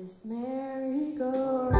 This merry-go-round.